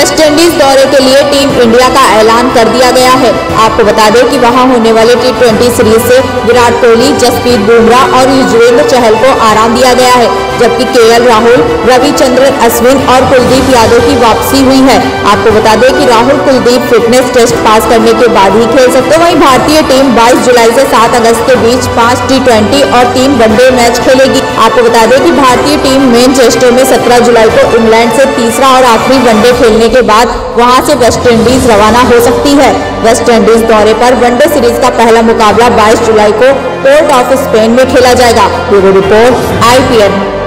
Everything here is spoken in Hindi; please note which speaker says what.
Speaker 1: वेस्ट इंडीज दौरे के लिए टीम इंडिया का ऐलान कर दिया गया है। आपको बता दें कि वहाँ होने वाले टी ट्वेंटी सीरीज़ से विराट कोहली, जसप्रीत बुमराह और युजवेंद्र चहल को आराम दिया गया है। जबकि के राहुल रविचंद्रन अश्विन और कुलदीप यादव की वापसी हुई है। आपको बता दें कि Rahul, Kuldeep fitness test pass करने के बाद ही खेल सकते हैं। वहीं भारतीय टीम 22 जुलाई से 7 अगस्त के बीच पाँच टी और तीन वनडे मैच खेलेगी। आपको बता दें कि भारतीय टीम मेन टेस्टों में 17 जुलाई को इंग्लैंड से तीसरा और आखिरी वनडे खेलने के बाद वहाँ से वेस्ट इंडीज रवाना हो सकती है। वेस्ट इंडीज दौरे पर वनडे सीरीज़ का पहला मुकाबला 22 जुलाई को पोर्ट ऑफ़ स्पेन में खेला जाएगा। ब्यूरो रिपोर्ट आई